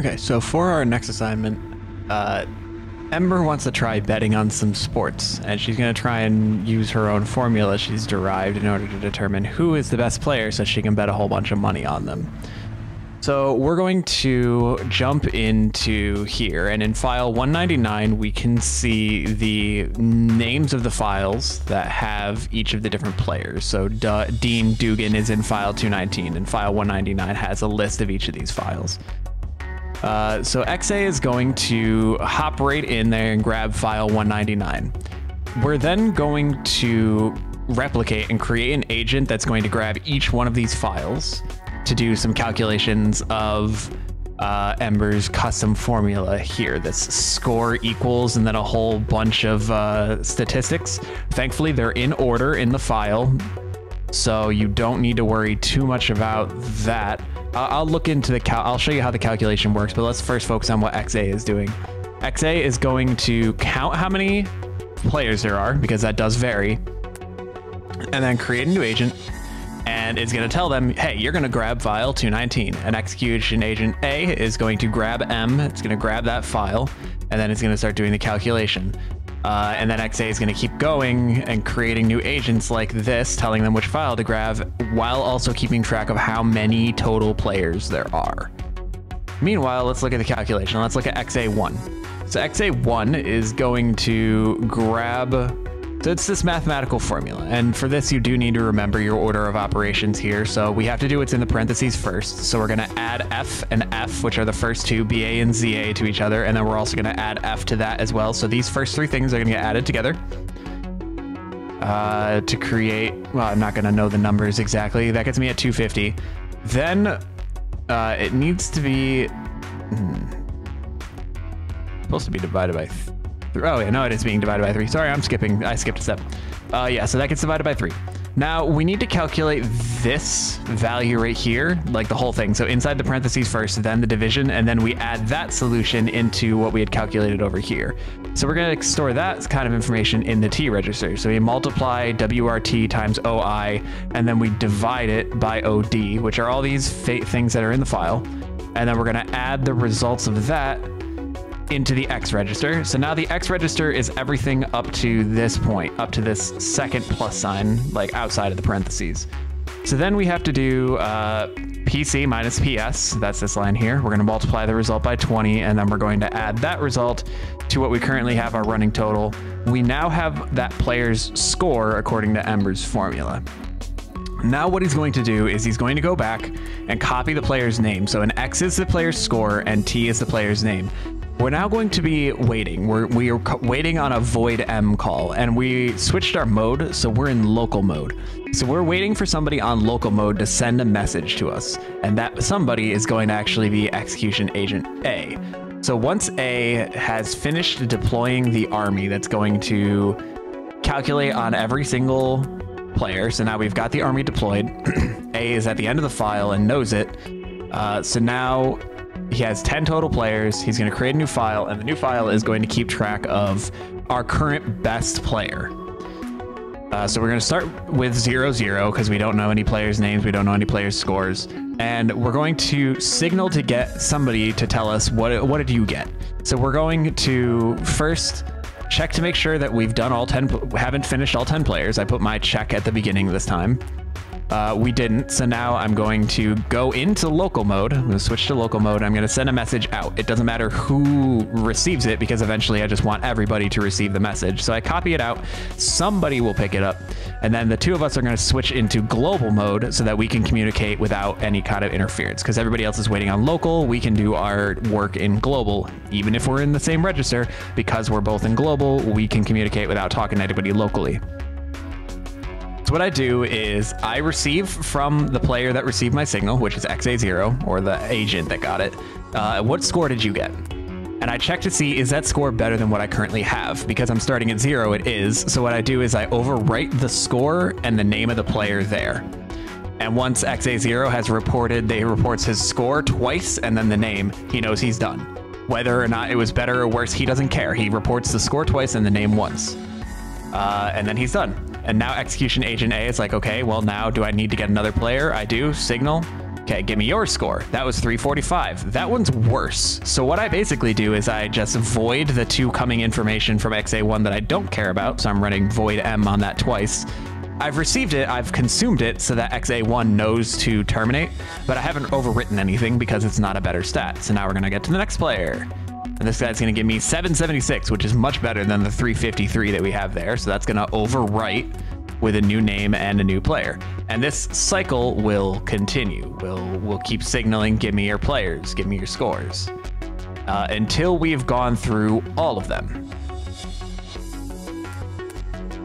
Okay, so for our next assignment, uh, Ember wants to try betting on some sports, and she's going to try and use her own formula she's derived in order to determine who is the best player so she can bet a whole bunch of money on them. So we're going to jump into here, and in file 199, we can see the names of the files that have each of the different players. So D- Dean Dugan is in file 219, and file 199 has a list of each of these files. Uh, so XA is going to hop right in there and grab file 199. We're then going to replicate and create an agent that's going to grab each one of these files to do some calculations of uh, Ember's custom formula here. This score equals and then a whole bunch of uh, statistics. Thankfully, they're in order in the file, so you don't need to worry too much about that. I'll look into the cal. I'll show you how the calculation works, but let's first focus on what XA is doing. XA is going to count how many players there are because that does vary, and then create a new agent. And it's going to tell them, hey, you're going to grab file 219. And execution agent A is going to grab M. It's going to grab that file, and then it's going to start doing the calculation. Uh, and then XA is going to keep going and creating new agents like this, telling them which file to grab, while also keeping track of how many total players there are. Meanwhile, let's look at the calculation. Let's look at XA1. So XA1 is going to grab so it's this mathematical formula. And for this, you do need to remember your order of operations here. So we have to do what's in the parentheses first. So we're going to add F and F, which are the first two, BA and ZA to each other. And then we're also going to add F to that as well. So these first three things are going to get added together. Uh, to create, well, I'm not going to know the numbers exactly. That gets me at 250. Then uh, it needs to be hmm, supposed to be divided by Oh, yeah, no, it is being divided by three. Sorry, I'm skipping. I skipped a step. Uh, yeah, so that gets divided by three. Now we need to calculate this value right here, like the whole thing. So inside the parentheses first, then the division, and then we add that solution into what we had calculated over here. So we're gonna store that kind of information in the T register. So we multiply WRT times OI, and then we divide it by OD, which are all these things that are in the file. And then we're gonna add the results of that into the X register. So now the X register is everything up to this point, up to this second plus sign, like outside of the parentheses. So then we have to do uh, PC minus PS, that's this line here. We're gonna multiply the result by 20, and then we're going to add that result to what we currently have our running total. We now have that player's score according to Ember's formula. Now what he's going to do is he's going to go back and copy the player's name. So an X is the player's score and T is the player's name. We're now going to be waiting. We're we are waiting on a void M call, and we switched our mode, so we're in local mode. So we're waiting for somebody on local mode to send a message to us, and that somebody is going to actually be execution agent A. So once A has finished deploying the army that's going to calculate on every single player, so now we've got the army deployed. A is at the end of the file and knows it. Uh, so now he has 10 total players. He's going to create a new file, and the new file is going to keep track of our current best player. Uh, so we're going to start with 0 0 because we don't know any players' names, we don't know any players' scores. And we're going to signal to get somebody to tell us what, what did you get. So we're going to first check to make sure that we've done all 10, haven't finished all 10 players. I put my check at the beginning this time. Uh, we didn't, so now I'm going to go into local mode. I'm going to switch to local mode. I'm going to send a message out. It doesn't matter who receives it because eventually I just want everybody to receive the message. So I copy it out. Somebody will pick it up. And then the two of us are going to switch into global mode so that we can communicate without any kind of interference. Because everybody else is waiting on local, we can do our work in global. Even if we're in the same register, because we're both in global, we can communicate without talking to anybody locally. So what I do is I receive from the player that received my signal, which is XA0, or the agent that got it, uh, what score did you get? And I check to see, is that score better than what I currently have? Because I'm starting at zero, it is. So what I do is I overwrite the score and the name of the player there. And once XA0 has reported, they reports his score twice and then the name, he knows he's done. Whether or not it was better or worse, he doesn't care. He reports the score twice and the name once. Uh, and then he's done. And now execution agent A is like, okay, well now do I need to get another player? I do. Signal. Okay, give me your score. That was 345. That one's worse. So what I basically do is I just void the two coming information from XA1 that I don't care about. So I'm running void M on that twice. I've received it, I've consumed it so that XA1 knows to terminate, but I haven't overwritten anything because it's not a better stat. So now we're gonna get to the next player. And this guy's gonna give me 776, which is much better than the 353 that we have there. So that's gonna overwrite with a new name and a new player. And this cycle will continue. We'll, we'll keep signaling, give me your players, give me your scores, uh, until we've gone through all of them.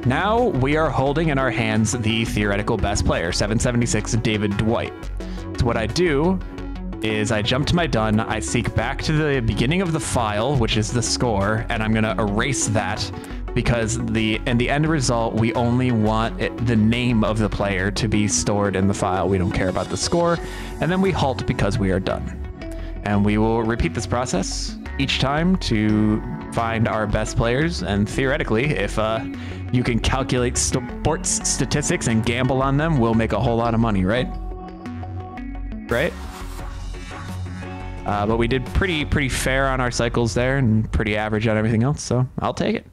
Now we are holding in our hands the theoretical best player, 776 David Dwight. So what I do is I jump to my done, I seek back to the beginning of the file, which is the score, and I'm gonna erase that because the in the end result we only want it, the name of the player to be stored in the file. We don't care about the score, and then we halt because we are done. And we will repeat this process each time to find our best players. And theoretically, if uh, you can calculate sports statistics and gamble on them, we'll make a whole lot of money, right? Right? Uh, but we did pretty pretty fair on our cycles there and pretty average on everything else, so I'll take it.